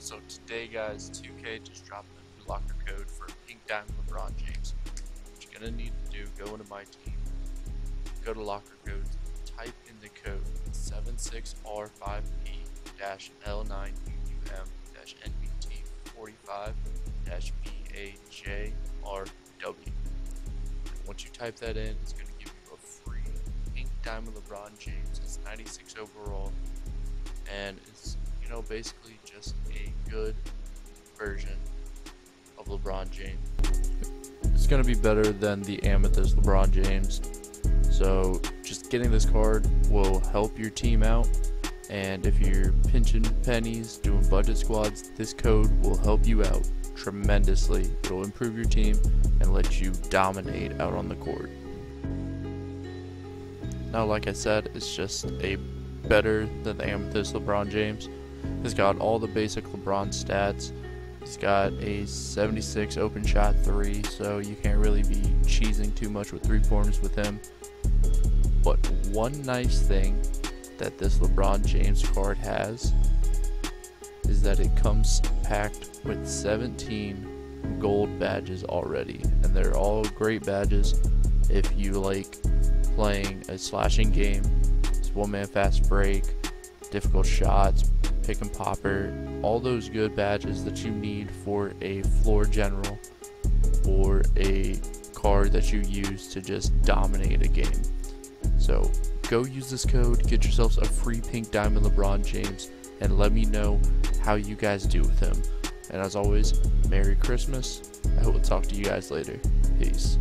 So today guys, 2K just dropped a new locker code for Pink Diamond LeBron James. What you're gonna need to do, go into my team, go to locker codes, type in the code 76R5P-L9UM-NBT45-BAJRW. Once you type that in, it's gonna give you a free Pink Diamond LeBron James. It's 96 overall, and it's you know basically just a good version of LeBron James. It's gonna be better than the Amethyst LeBron James. So just getting this card will help your team out. And if you're pinching pennies, doing budget squads, this code will help you out tremendously. It'll improve your team and let you dominate out on the court. Now, like I said, it's just a better than the Amethyst LeBron James. He's got all the basic LeBron stats. He's got a 76 open shot three, so you can't really be cheesing too much with three pointers with him. But one nice thing that this LeBron James card has is that it comes packed with 17 gold badges already, and they're all great badges if you like playing a slashing game, it's one man fast break, difficult shots, pick and popper, all those good badges that you need for a floor general or a card that you use to just dominate a game. So go use this code, get yourselves a free pink diamond LeBron James, and let me know how you guys do with him. And as always, Merry Christmas. I to talk to you guys later. Peace.